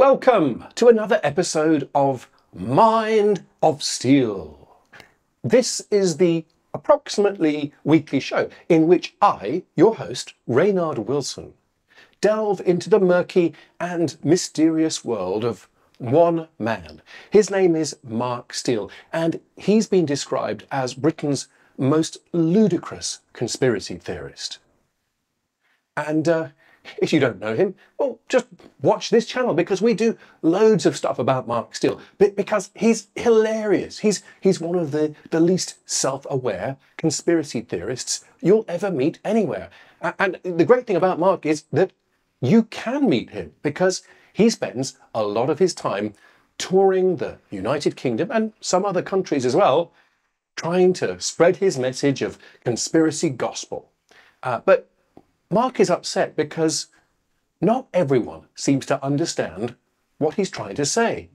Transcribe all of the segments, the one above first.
Welcome to another episode of Mind of Steele. This is the approximately weekly show in which I, your host, Reynard Wilson, delve into the murky and mysterious world of one man. His name is Mark Steele, and he's been described as Britain's most ludicrous conspiracy theorist. And uh, if you don't know him, well, just watch this channel because we do loads of stuff about Mark Steele because he's hilarious. He's, he's one of the, the least self-aware conspiracy theorists you'll ever meet anywhere. And the great thing about Mark is that you can meet him because he spends a lot of his time touring the United Kingdom and some other countries as well, trying to spread his message of conspiracy gospel. Uh, but Mark is upset because not everyone seems to understand what he's trying to say.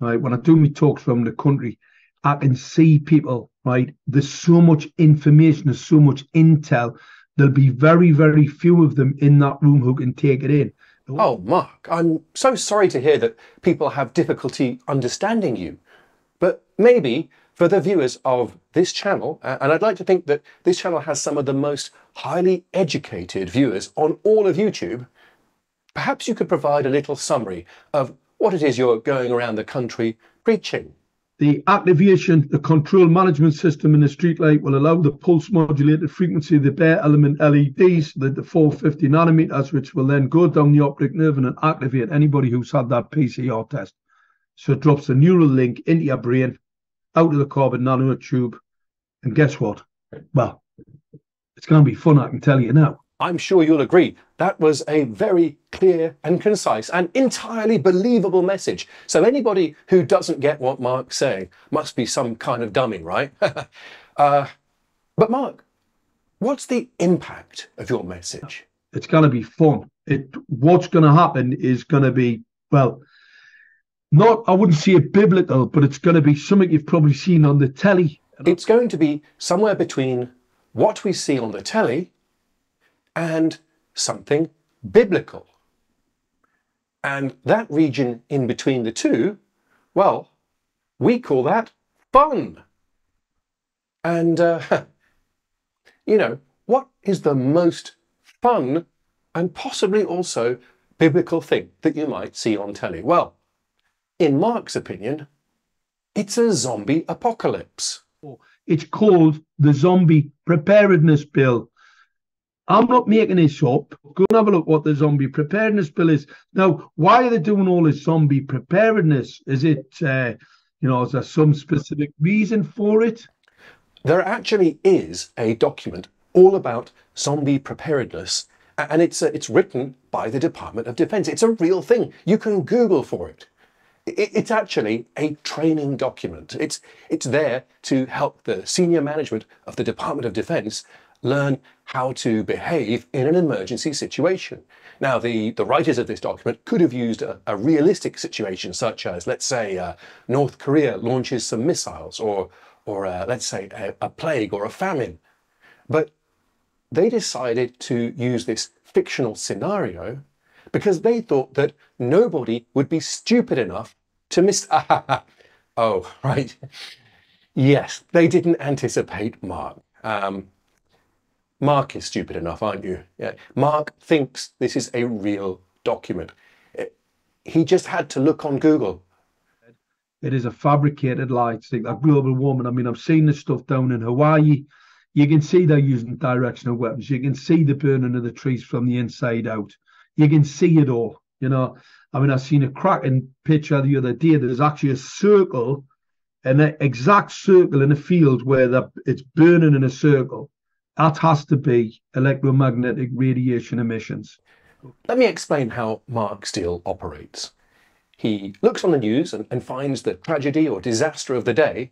Right, when I do my talks from the country, I can see people, right? There's so much information, there's so much intel. There'll be very, very few of them in that room who can take it in. Oh, Mark, I'm so sorry to hear that people have difficulty understanding you. But maybe for the viewers of this channel, uh, and I'd like to think that this channel has some of the most highly educated viewers on all of YouTube, perhaps you could provide a little summary of what it is you're going around the country preaching. The activation, the control management system in the streetlight will allow the pulse modulated frequency the bare element LEDs, the, the 450 nanometers, which will then go down the optic nerve and activate anybody who's had that PCR test. So it drops a neural link into your brain out of the carbon nanotube. And guess what? Well, it's going to be fun, I can tell you now. I'm sure you'll agree. That was a very clear and concise and entirely believable message. So anybody who doesn't get what Mark's saying must be some kind of dummy, right? uh, but Mark, what's the impact of your message? It's going to be fun. It, what's going to happen is going to be, well, not, I wouldn't say it biblical, but it's going to be something you've probably seen on the telly. It's going to be somewhere between what we see on the telly and something biblical. And that region in between the two, well, we call that fun. And, uh, you know, what is the most fun and possibly also biblical thing that you might see on telly? Well, in Mark's opinion, it's a zombie apocalypse. It's called the Zombie Preparedness Bill. I'm not making this up. Go and have a look what the Zombie Preparedness Bill is. Now, why are they doing all this zombie preparedness? Is it, uh, you know, is there some specific reason for it? There actually is a document all about zombie preparedness, and it's uh, it's written by the Department of Defense. It's a real thing. You can Google for it it's actually a training document. It's, it's there to help the senior management of the Department of Defense learn how to behave in an emergency situation. Now, the, the writers of this document could have used a, a realistic situation, such as, let's say, uh, North Korea launches some missiles, or, or uh, let's say, a, a plague or a famine. But they decided to use this fictional scenario because they thought that nobody would be stupid enough to miss. oh, right. Yes, they didn't anticipate Mark. Um, Mark is stupid enough, aren't you? Yeah. Mark thinks this is a real document. It, he just had to look on Google. It is a fabricated lie. It's like that global warming. I mean, I've seen this stuff down in Hawaii. You can see they're using directional weapons. You can see the burning of the trees from the inside out you can see it all. You know, I mean, I've seen a cracking picture the other day. There's actually a circle, an exact circle in a field where the, it's burning in a circle. That has to be electromagnetic radiation emissions. Let me explain how Mark Steele operates. He looks on the news and, and finds the tragedy or disaster of the day,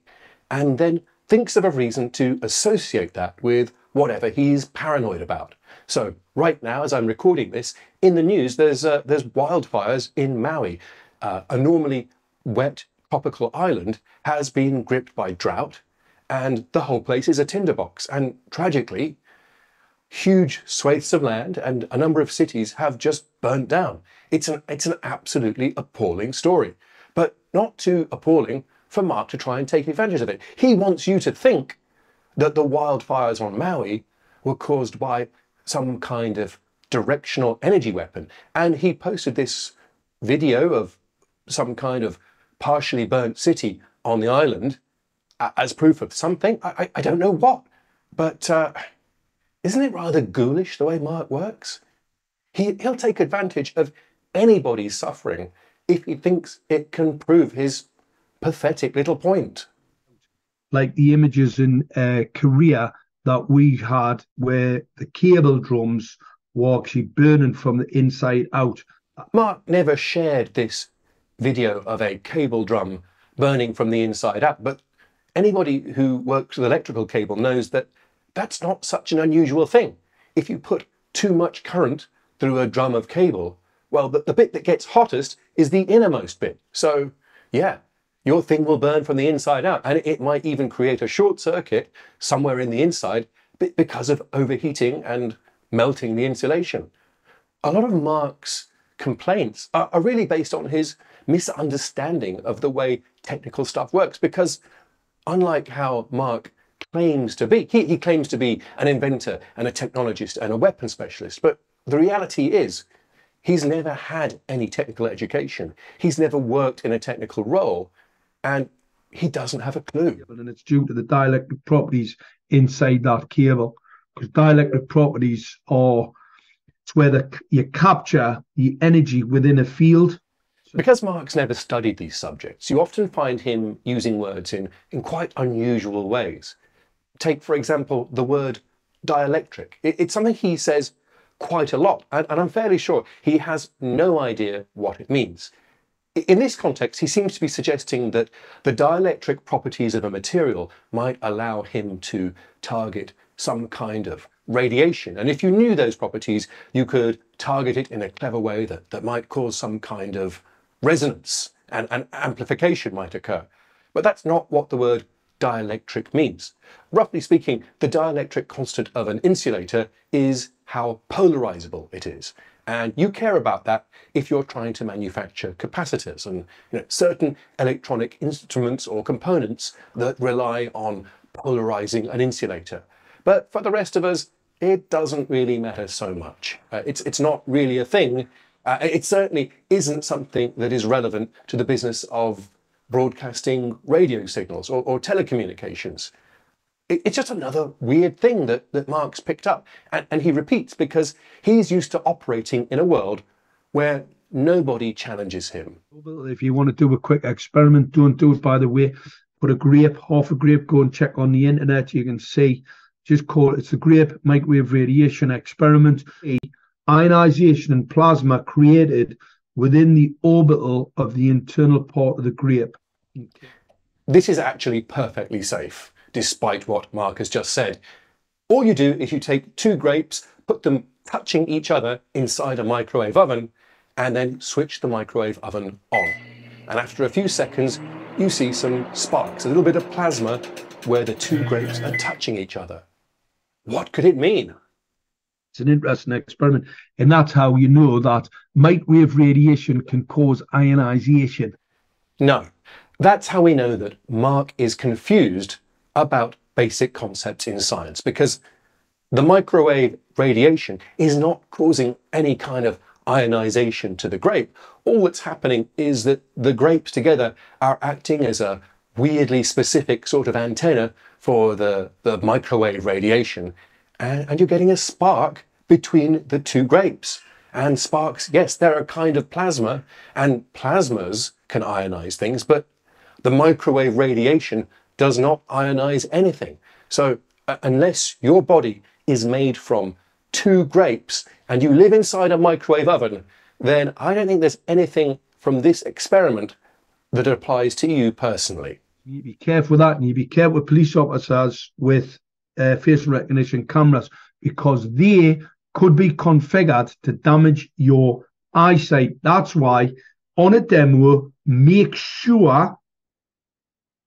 and then thinks of a reason to associate that with whatever he's paranoid about. So right now, as I'm recording this, in the news, there's, uh, there's wildfires in Maui. Uh, a normally wet tropical island has been gripped by drought and the whole place is a tinderbox. And tragically, huge swathes of land and a number of cities have just burnt down. It's an, it's an absolutely appalling story, but not too appalling for Mark to try and take advantage of it. He wants you to think that the wildfires on Maui were caused by some kind of directional energy weapon. And he posted this video of some kind of partially burnt city on the island as proof of something. I, I, don't know what, but uh, isn't it rather ghoulish the way Mark works? He, he'll take advantage of anybody's suffering if he thinks it can prove his pathetic little point. Like the images in uh, Korea that we had where the cable drums were actually burning from the inside out. Mark never shared this video of a cable drum burning from the inside out, but anybody who works with electrical cable knows that that's not such an unusual thing. If you put too much current through a drum of cable, well, the, the bit that gets hottest is the innermost bit. So, yeah, your thing will burn from the inside out. And it might even create a short circuit somewhere in the inside because of overheating and melting the insulation. A lot of Mark's complaints are, really based on his misunderstanding of the way technical stuff works. Because unlike how Mark claims to be, he, he claims to be an inventor and a technologist and a weapon specialist. But the reality is, he's never had any technical education. He's never worked in a technical role and he doesn't have a clue. And it's due to the dielectric properties inside that cable, because dielectric properties are it's where the, you capture the energy within a field. Because Mark's never studied these subjects, you often find him using words in, in quite unusual ways. Take, for example, the word dielectric. It, it's something he says quite a lot, and, and I'm fairly sure he has no idea what it means. In this context, he seems to be suggesting that the dielectric properties of a material might allow him to target some kind of radiation. And if you knew those properties, you could target it in a clever way that, that might cause some kind of resonance and, and amplification might occur. But that's not what the word dielectric means. Roughly speaking, the dielectric constant of an insulator is how polarizable it is. And you care about that if you're trying to manufacture capacitors and you know, certain electronic instruments or components that rely on polarizing an insulator. But for the rest of us, it doesn't really matter so much. Uh, it's, it's not really a thing. Uh, it certainly isn't something that is relevant to the business of broadcasting radio signals or, or telecommunications it's just another weird thing that, that Mark's picked up. And, and he repeats because he's used to operating in a world where nobody challenges him. If you want to do a quick experiment, don't do it by the way. Put a grape, half a grape, go and check on the internet. You can see, just call it, it's the grape microwave radiation experiment. Ionization and plasma created within the orbital of the internal part of the grape. This is actually perfectly safe despite what Mark has just said. All you do is you take two grapes, put them touching each other inside a microwave oven, and then switch the microwave oven on. And after a few seconds, you see some sparks, a little bit of plasma where the two grapes are touching each other. What could it mean? It's an interesting experiment, and that's how you know that microwave radiation can cause ionization. No, that's how we know that Mark is confused about basic concepts in science because the microwave radiation is not causing any kind of ionization to the grape. All that's happening is that the grapes together are acting as a weirdly specific sort of antenna for the, the microwave radiation. And, and you're getting a spark between the two grapes. And sparks, yes, they're a kind of plasma, and plasmas can ionize things, but the microwave radiation does not ionize anything. So uh, unless your body is made from two grapes and you live inside a microwave oven, then I don't think there's anything from this experiment that applies to you personally. You be careful with that, and you be careful with police officers with uh, facial recognition cameras because they could be configured to damage your eyesight. That's why on a demo, make sure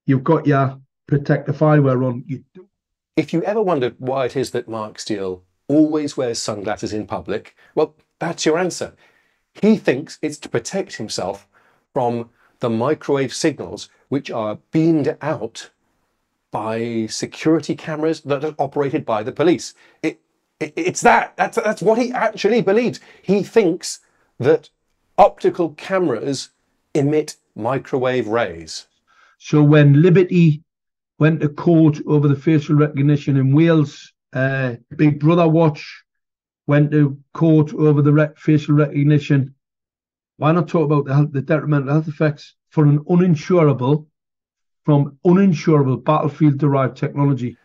you've got your protective eyewear on. You do. If you ever wondered why it is that Mark Steele always wears sunglasses in public? Well, that's your answer. He thinks it's to protect himself from the microwave signals which are beamed out by security cameras that are operated by the police. It, it, it's that. That's, that's what he actually believes. He thinks that optical cameras emit microwave rays. So when Liberty went to court over the facial recognition in Wales, uh, Big Brother Watch went to court over the facial recognition. Why not talk about the, health, the detrimental health effects for an uninsurable, from uninsurable battlefield derived technology?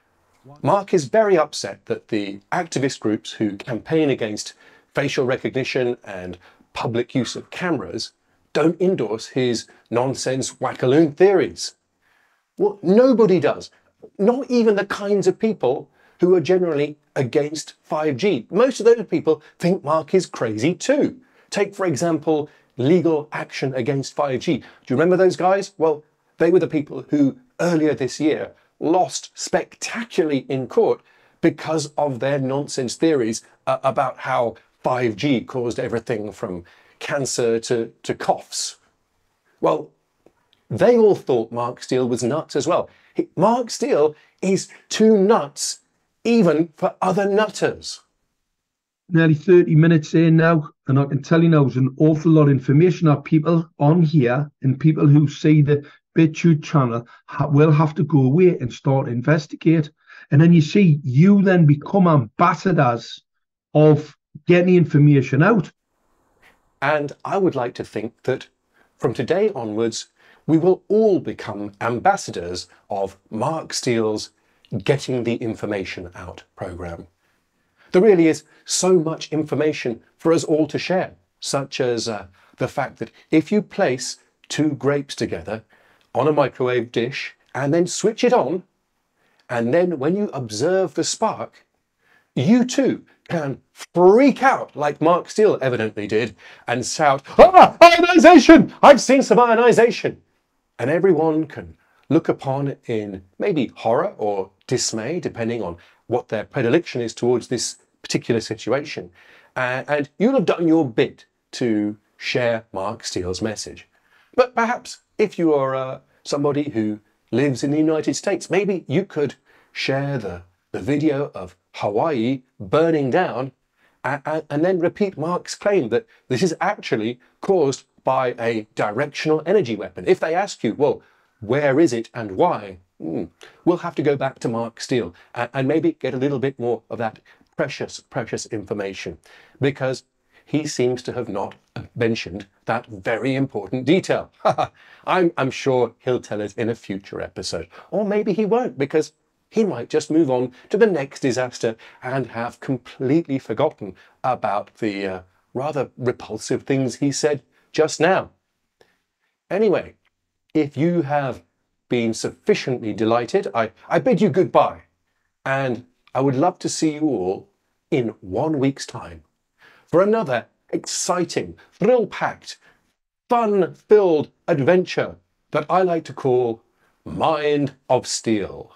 Mark is very upset that the activist groups who campaign against facial recognition and public use of cameras don't endorse his nonsense wackaloon theories. Well, nobody does. Not even the kinds of people who are generally against 5G. Most of those people think Mark is crazy too. Take, for example, legal action against 5G. Do you remember those guys? Well, they were the people who earlier this year lost spectacularly in court because of their nonsense theories uh, about how 5G caused everything from cancer to, to coughs. Well, they all thought Mark Steele was nuts as well. He, Mark Steele is too nuts even for other nutters. Nearly 30 minutes in now, and I can tell you now there's an awful lot of information that people on here and people who see the BitChute channel ha- will have to go away and start investigate. And then you see you then become ambassadors of getting information out. And I would like to think that from today onwards, we will all become ambassadors of Mark Steele's Getting the Information Out program. There really is so much information for us all to share, such as uh, the fact that if you place two grapes together on a microwave dish and then switch it on, and then when you observe the spark, you too can freak out like Mark Steele evidently did and shout, Ah, ionization! I've seen some ionization! And everyone can look upon it in maybe horror or dismay, depending on what their predilection is towards this particular situation. Uh, and you'll have done your bit to share Mark Steele's message. But perhaps if you are uh, somebody who lives in the United States, maybe you could share the, the video of Hawaii burning down and, and then repeat Mark's claim that this is actually caused by a directional energy weapon. If they ask you, well, where is it and why? Hmm, we'll have to go back to Mark Steele and, and maybe get a little bit more of that precious, precious information because he seems to have not mentioned that very important detail. I'm, I'm sure he'll tell us in a future episode. Or maybe he won't because he might just move on to the next disaster and have completely forgotten about the uh, rather repulsive things he said just now. Anyway, if you have been sufficiently delighted, I, I bid you goodbye. And I would love to see you all in one week's time for another exciting, thrill packed, fun filled adventure that I like to call Mind of Steele.